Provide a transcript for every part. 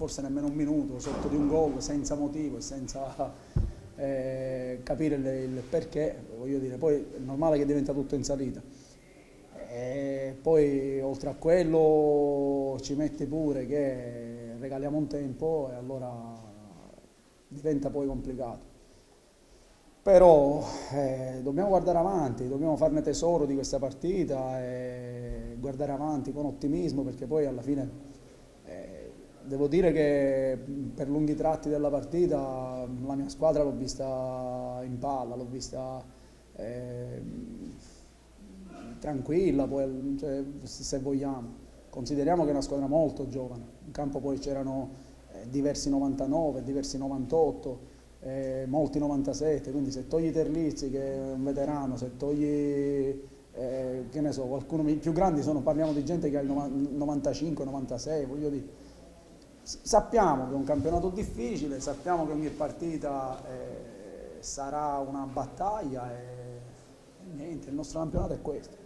Forse nemmeno un minuto sotto di un gol senza motivo e senza eh, capire il, il perché, voglio dire, poi è normale che diventa tutto in salita. E poi oltre a quello ci metti pure che regaliamo un tempo e allora diventa poi complicato. Però eh, dobbiamo guardare avanti, dobbiamo farne tesoro di questa partita e guardare avanti con ottimismo perché poi alla fine devo dire che per lunghi tratti della partita la mia squadra l'ho vista in palla, l'ho vista eh, tranquilla, poi, cioè, se vogliamo. Consideriamo che è una squadra molto giovane, in campo poi c'erano eh, diversi 99, diversi 98 eh, molti 97, quindi se togli Terlizzi che è un veterano, se togli eh, che ne so, qualcuno più grandi sono, parliamo di gente che ha il 95, 96, voglio dire. Sappiamo che è un campionato difficile, sappiamo che ogni partita eh, sarà una battaglia e, niente, il nostro campionato è questo.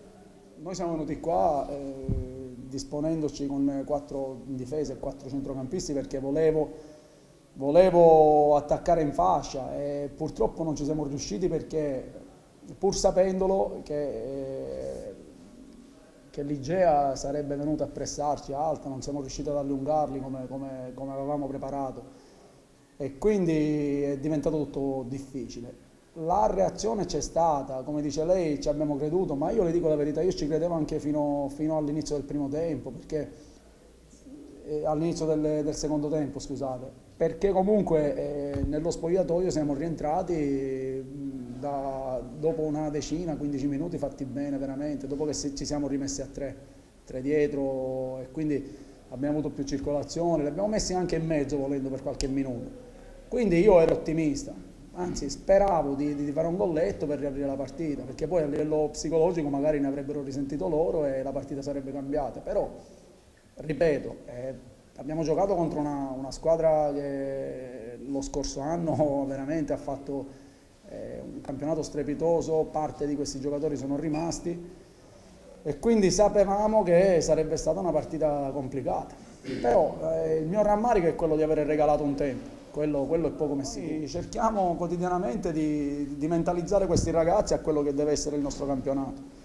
Noi siamo venuti qua eh, disponendoci con quattro in difesa e quattro centrocampisti perché volevo volevo attaccare in fascia e purtroppo non ci siamo riusciti perché pur sapendolo che, eh, che l'Igea sarebbe venuta a pressarci alta, non siamo riusciti ad allungarli come, come, come avevamo preparato e quindi è diventato tutto difficile. La reazione c'è stata, come dice lei, ci abbiamo creduto, ma io le dico la verità, io ci credevo anche fino, fino all'inizio del primo tempo, perché eh, all'inizio del, del, secondo tempo, scusate, perché comunque eh, nello spogliatoio siamo rientrati da, dopo una decina, 15 minuti fatti bene veramente, dopo che ci siamo rimessi a tre, tre dietro e quindi abbiamo avuto più circolazione, li abbiamo messi anche in mezzo volendo per qualche minuto. Quindi io ero ottimista, anzi speravo di, di, fare un golletto per riaprire la partita, perché poi a livello psicologico magari ne avrebbero risentito loro e la partita sarebbe cambiata, però ripeto, eh, abbiamo giocato contro una, una, squadra che lo scorso anno veramente ha fatto eh, un campionato strepitoso, parte di questi giocatori sono rimasti e quindi sapevamo che sarebbe stata una partita complicata. Però eh, il mio rammarico è quello di aver regalato un tempo, quello, quello è poco messito. Cerchiamo quotidianamente di, di mentalizzare questi ragazzi a quello che deve essere il nostro campionato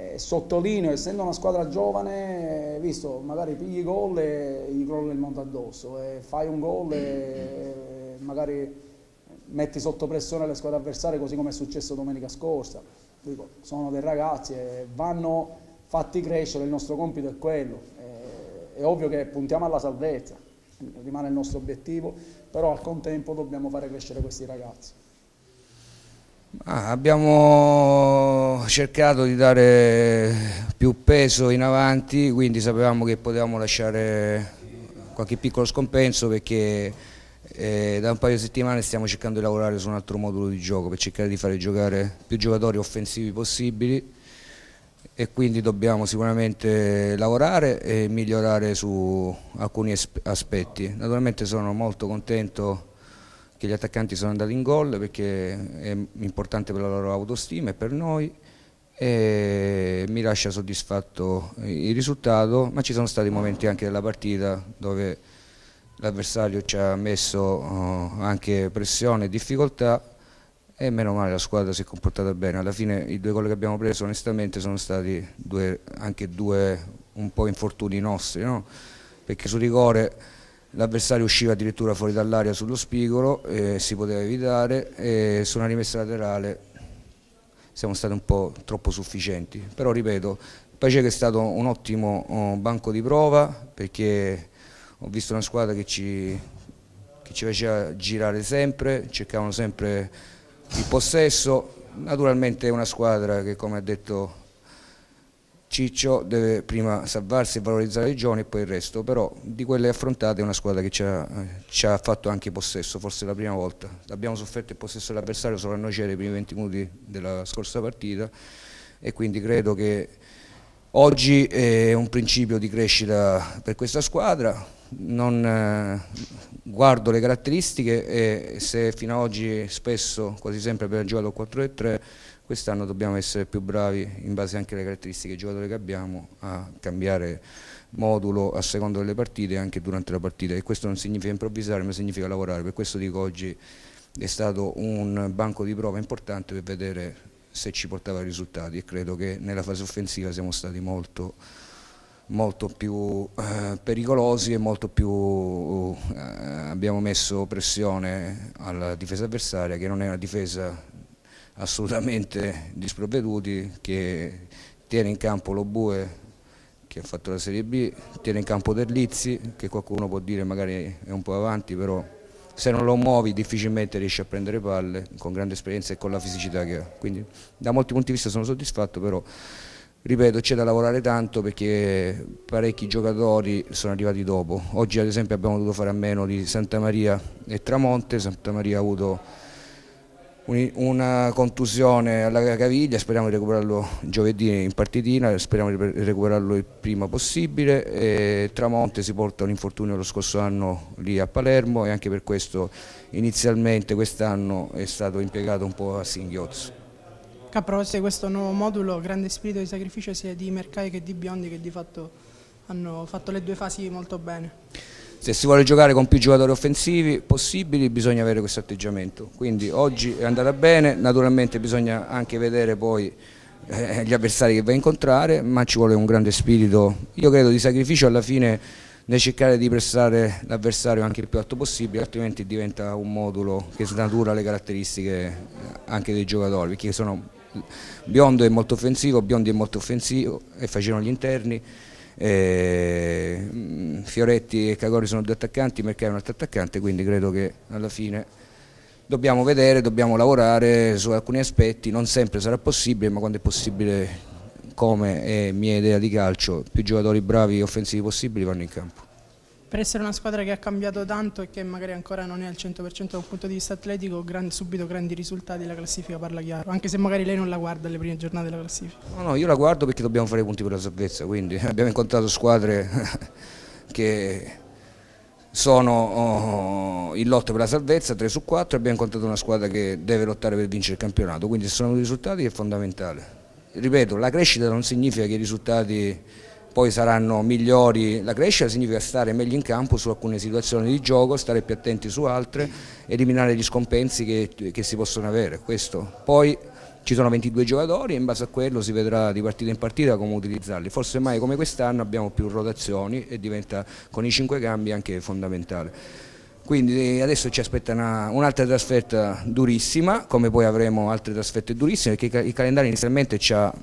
eh, sottolineo, essendo una squadra giovane, visto, magari pigli gol e gli crolla il mondo addosso, e fai un gol e magari metti sotto pressione le squadre avversarie così come è successo domenica scorsa. Dico, sono dei ragazzi e vanno fatti crescere, il nostro compito è quello. Eh, è ovvio che puntiamo alla salvezza, rimane il nostro obiettivo, però al contempo dobbiamo fare crescere questi ragazzi. Ah, abbiamo cercato di dare più peso in avanti, quindi sapevamo che potevamo lasciare qualche piccolo scompenso perché eh, da un paio di settimane stiamo cercando di lavorare su un altro modulo di gioco per cercare di fare giocare più giocatori offensivi possibili e quindi dobbiamo sicuramente lavorare e migliorare su alcuni aspetti. Naturalmente sono molto contento che gli attaccanti sono andati in gol perché è importante per la loro autostima e per noi e mi lascia soddisfatto il risultato, ma ci sono stati momenti anche della partita dove l'avversario ci ha messo uh, anche pressione e difficoltà e meno male la squadra si è comportata bene. Alla fine i due gol che abbiamo preso onestamente sono stati due, anche due un po' infortuni nostri, no? perché su rigore l'avversario usciva addirittura fuori dall'aria sullo spigolo, e si poteva evitare e su una rimessa laterale siamo stati un po' troppo sufficienti. Però ripeto, Pace che è stato un ottimo oh, banco di prova perché ho visto una squadra che ci, che ci faceva girare sempre, cercavano sempre il possesso, naturalmente è una squadra che come ha detto Ciccio deve prima salvarsi e valorizzare i giovani e poi il resto, però di quelle affrontate è una squadra che ci ha, ci ha fatto anche possesso, forse la prima volta. Abbiamo sofferto il possesso dell'avversario solo a noi c'era i primi 20 minuti della scorsa partita e quindi credo che oggi è un principio di crescita per questa squadra, non eh, guardo le caratteristiche e se fino ad oggi spesso, quasi sempre abbiamo giocato 4-3, quest'anno dobbiamo essere più bravi in base anche alle caratteristiche dei giocatori che abbiamo a cambiare modulo a seconda delle partite e anche durante la partita. E questo non significa improvvisare ma significa lavorare, per questo dico oggi è stato un banco di prova importante per vedere se ci portava risultati e credo che nella fase offensiva siamo stati molto, molto più eh, pericolosi e molto più eh, abbiamo messo pressione alla difesa avversaria che non è una difesa assolutamente disprovveduti che tiene in campo lo Bue che ha fatto la Serie B, tiene in campo Terlizzi che qualcuno può dire magari è un po' avanti però se non lo muovi difficilmente riesci a prendere palle con grande esperienza e con la fisicità che ha. Quindi da molti punti di vista sono soddisfatto però ripeto c'è da lavorare tanto perché parecchi giocatori sono arrivati dopo oggi ad esempio abbiamo dovuto fare a meno di Santa Maria e Tramonte Santa Maria ha avuto una contusione alla caviglia, speriamo di recuperarlo giovedì in partitina, speriamo di recuperarlo il prima possibile. E Tramonte si porta un infortunio lo scorso anno lì a Palermo e anche per questo inizialmente quest'anno è stato impiegato un po' a singhiozzo. Caprosse questo nuovo modulo, grande spirito di sacrificio sia di Mercai che di Biondi che di fatto hanno fatto le due fasi molto bene. Se si vuole giocare con più giocatori offensivi possibili bisogna avere questo atteggiamento, quindi oggi è andata bene, naturalmente bisogna anche vedere poi eh, gli avversari che va a incontrare, ma ci vuole un grande spirito, io credo di sacrificio. Alla fine nel cercare di prestare l'avversario anche il più alto possibile, altrimenti diventa un modulo che snatura le caratteristiche anche dei giocatori, perché sono, Biondo è molto offensivo, Biondi è molto offensivo e facevano gli interni, eh, Fioretti e Cagori sono due attaccanti, Mercai è un altro attaccante, quindi credo che alla fine dobbiamo vedere, dobbiamo lavorare su alcuni aspetti, non sempre sarà possibile, ma quando è possibile, come è mia idea di calcio, più giocatori bravi e offensivi possibili vanno in campo per essere una squadra che ha cambiato tanto e che magari ancora non è al 100% da un punto di vista atletico, gran, subito grandi risultati, la classifica parla chiaro, anche se magari lei non la guarda alle prime giornate della classifica. No, no, io la guardo perché dobbiamo fare i punti per la salvezza, quindi abbiamo incontrato squadre che sono oh, in lotta per la salvezza, 3 su 4, abbiamo incontrato una squadra che deve lottare per vincere il campionato, quindi se sono risultati è fondamentale. Ripeto, la crescita non significa che i risultati poi saranno migliori. La crescita significa stare meglio in campo su alcune situazioni di gioco, stare più attenti su altre, eliminare gli scompensi che, che si possono avere. Questo. Poi ci sono 22 giocatori e in base a quello si vedrà di partita in partita come utilizzarli. Forse mai come quest'anno abbiamo più rotazioni e diventa con i 5 cambi anche fondamentale. Quindi adesso ci aspetta un'altra trasferta durissima, come poi avremo altre trasferte durissime, perché il calendario inizialmente ci ha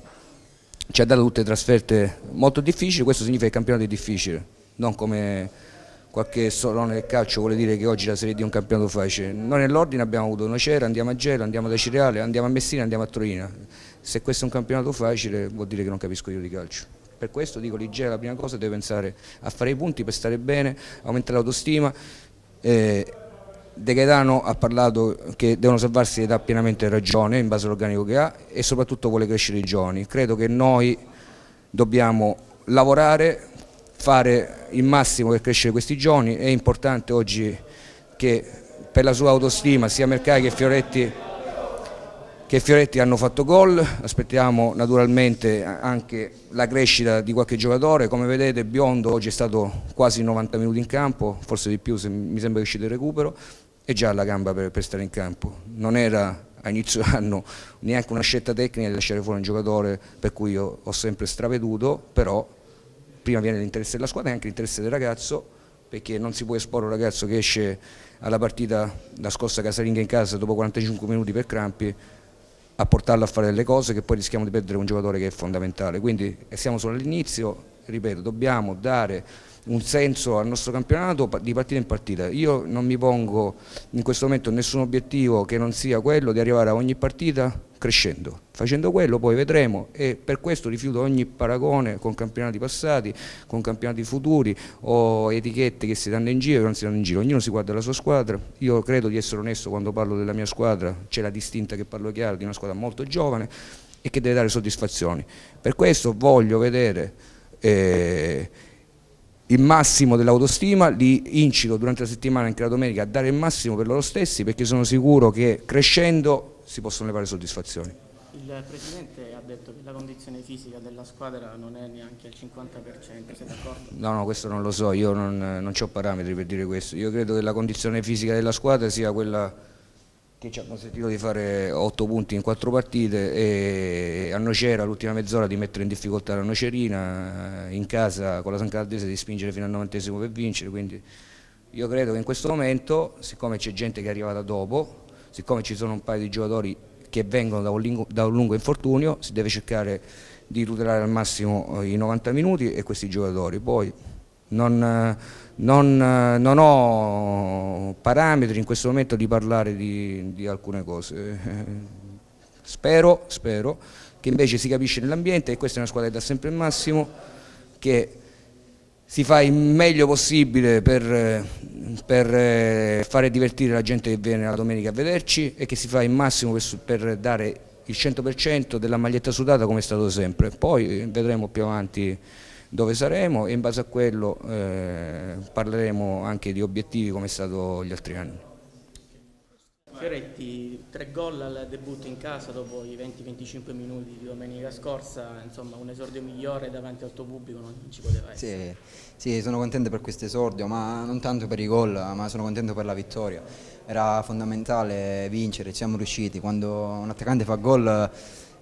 ci ha dato tutte trasferte molto difficili, questo significa che il campionato è difficile, non come qualche solone del calcio vuole dire che oggi la Serie D è un campionato facile. Noi nell'ordine abbiamo avuto Nocera, andiamo a Gelo, andiamo da Cireale, andiamo a Messina, andiamo a Torino. Se questo è un campionato facile vuol dire che non capisco io di calcio. Per questo dico l'Igea la prima cosa deve pensare a fare i punti per stare bene, aumentare l'autostima. Eh, De Gaetano ha parlato che devono salvarsi ed ha pienamente ragione in base all'organico che ha e soprattutto vuole crescere i giovani. Credo che noi dobbiamo lavorare, fare il massimo per crescere questi giovani, è importante oggi che per la sua autostima sia Mercai che Fioretti che Fioretti hanno fatto gol, aspettiamo naturalmente anche la crescita di qualche giocatore, come vedete Biondo oggi è stato quasi 90 minuti in campo, forse di più se mi sembra che uscito il recupero, e già alla gamba per, per stare in campo, non era a inizio anno neanche una scelta tecnica di lasciare fuori un giocatore per cui io ho sempre straveduto, però prima viene l'interesse della squadra e anche l'interesse del ragazzo, perché non si può esporre un ragazzo che esce alla partita la scossa casalinga in casa dopo 45 minuti per crampi a portarlo a fare delle cose che poi rischiamo di perdere un giocatore che è fondamentale. Quindi siamo solo all'inizio, ripeto, dobbiamo dare un senso al nostro campionato di partita in partita. Io non mi pongo in questo momento nessun obiettivo che non sia quello di arrivare a ogni partita crescendo. Facendo quello poi vedremo e per questo rifiuto ogni paragone con campionati passati, con campionati futuri o etichette che si danno in giro e non si danno in giro. Ognuno si guarda la sua squadra. Io credo di essere onesto quando parlo della mia squadra, c'è la distinta che parlo chiaro di una squadra molto giovane e che deve dare soddisfazioni. Per questo voglio vedere eh, il massimo dell'autostima, li incito durante la settimana anche la domenica a dare il massimo per loro stessi perché sono sicuro che crescendo si possono levare soddisfazioni. Il Presidente ha detto che la condizione fisica della squadra non è neanche al 50%, sei d'accordo? No, no, questo non lo so, io non, non ho parametri per dire questo, io credo che la condizione fisica della squadra sia quella che ci ha consentito di fare 8 punti in 4 partite e a Nocera l'ultima mezz'ora di mettere in difficoltà la Nocerina, in casa con la San Caldese di spingere fino al novantesimo per vincere, quindi io credo che in questo momento, siccome c'è gente che è arrivata dopo, siccome ci sono un paio di giocatori che vengono da un, lungo, da un lungo infortunio, si deve cercare di tutelare al massimo eh, i 90 minuti e questi giocatori. Poi non, non, non, ho parametri in questo momento di parlare di, di alcune cose. Spero, spero, che invece si capisce nell'ambiente e questa è una squadra che dà sempre il massimo, che si fa il meglio possibile per, per fare divertire la gente che viene la domenica a vederci e che si fa il massimo per, dare il 100% della maglietta sudata come è stato sempre. Poi vedremo più avanti dove saremo e in base a quello eh, parleremo anche di obiettivi come è stato gli altri anni. Fioretti, tre gol al debutto in casa dopo i 20-25 minuti di domenica scorsa, insomma un esordio migliore davanti al tuo pubblico non ci poteva essere. Sì, sì, sono contento per questo esordio, ma non tanto per i gol, ma sono contento per la vittoria. Era fondamentale vincere, siamo riusciti, quando un attaccante fa gol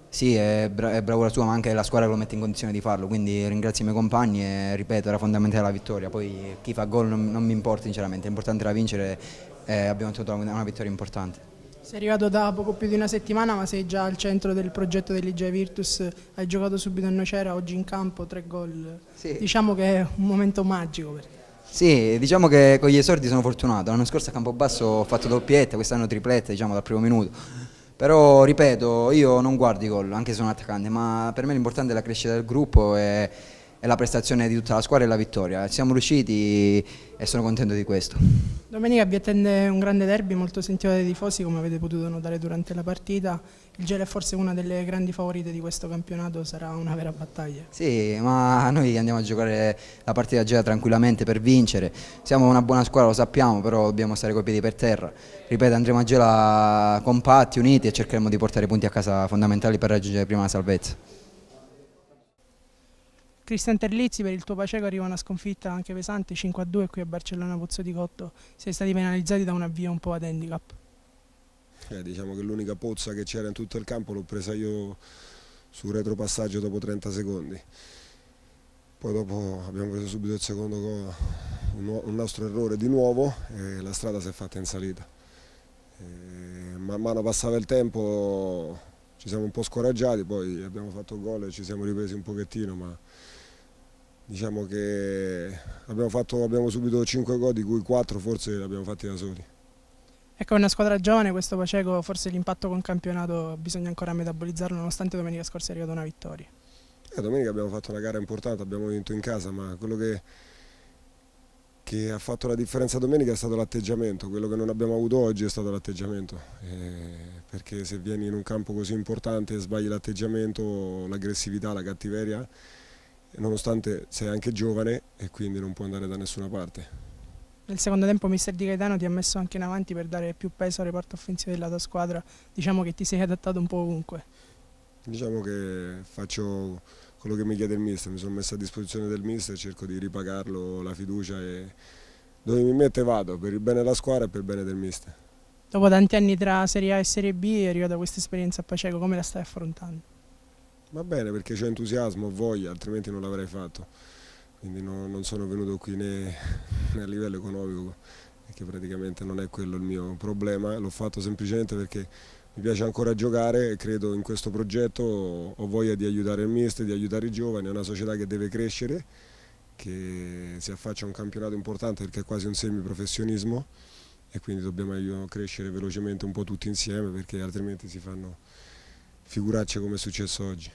sì, è, bra è, bravura sua, ma anche la squadra lo mette in condizione di farlo, quindi ringrazio i miei compagni e ripeto, era fondamentale la vittoria, poi chi fa gol non, non mi importa sinceramente, è importante la vincere e abbiamo ottenuto una vittoria importante. Sei arrivato da poco più di una settimana ma sei già al centro del progetto dell'IGE Virtus, hai giocato subito a Nocera, oggi in campo, tre gol, sì. diciamo che è un momento magico per te. Sì, diciamo che con gli esordi sono fortunato, l'anno scorso a Campobasso ho fatto doppietta, quest'anno tripletta diciamo dal primo minuto però ripeto, io non guardo i gol, anche se sono attaccante, ma per me l'importante è la crescita del gruppo e, e la prestazione di tutta la squadra e la vittoria. Siamo riusciti e sono contento di questo. Domenica vi attende un grande derby molto sentito dai tifosi, come avete potuto notare durante la partita. Il Gel è forse una delle grandi favorite di questo campionato, sarà una vera battaglia. Sì, ma noi andiamo a giocare la partita Gela tranquillamente per vincere. Siamo una buona squadra, lo sappiamo, però dobbiamo stare coi piedi per terra. Ripeto, andremo a Gela compatti, uniti e cercheremo di portare punti a casa fondamentali per raggiungere prima la salvezza. Cristian Terlizzi per il tuo Paceco arriva una sconfitta anche pesante, 5-2 qui a Barcellona Pozzo di Cotto, siete stati penalizzati da un avvio un po' ad handicap. Eh, diciamo che l'unica pozza che c'era in tutto il campo l'ho presa io sul retropassaggio dopo 30 secondi. Poi dopo abbiamo preso subito il secondo gol, un nostro errore di nuovo e la strada si è fatta in salita. E man mano passava il tempo ci siamo un po' scoraggiati, poi abbiamo fatto gol e ci siamo ripresi un pochettino, ma diciamo che abbiamo, fatto, abbiamo subito 5 gol di cui 4 forse li abbiamo fatti da soli. Ecco, è una squadra giovane, questo Paceco, forse l'impatto con campionato bisogna ancora metabolizzarlo, nonostante domenica scorsa è arrivata una vittoria. Eh, domenica abbiamo fatto una gara importante, abbiamo vinto in casa, ma quello che, che ha fatto la differenza domenica è stato l'atteggiamento, quello che non abbiamo avuto oggi è stato l'atteggiamento, eh, perché se vieni in un campo così importante e sbagli l'atteggiamento, l'aggressività, la cattiveria, nonostante sei anche giovane e quindi non puoi andare da nessuna parte. Nel secondo tempo mister Di Gaetano ti ha messo anche in avanti per dare più peso al reparto offensivo della tua squadra, diciamo che ti sei adattato un po' ovunque. Diciamo che faccio quello che mi chiede il mister, mi sono messo a disposizione del mister, cerco di ripagarlo la fiducia e dove mi mette vado, per il bene della squadra e per il bene del mister. Dopo tanti anni tra Serie A e Serie B è arrivata questa esperienza a Paceco, come la stai affrontando? Va bene perché c'è entusiasmo, voglia, altrimenti non l'avrei fatto. Quindi no, non sono venuto qui né, né, a livello economico, perché praticamente non è quello il mio problema, l'ho fatto semplicemente perché mi piace ancora giocare e credo in questo progetto, ho voglia di aiutare il mister, di aiutare i giovani, è una società che deve crescere, che si affaccia a un campionato importante perché è quasi un semiprofessionismo e quindi dobbiamo crescere velocemente un po' tutti insieme perché altrimenti si fanno figuracce come è successo oggi.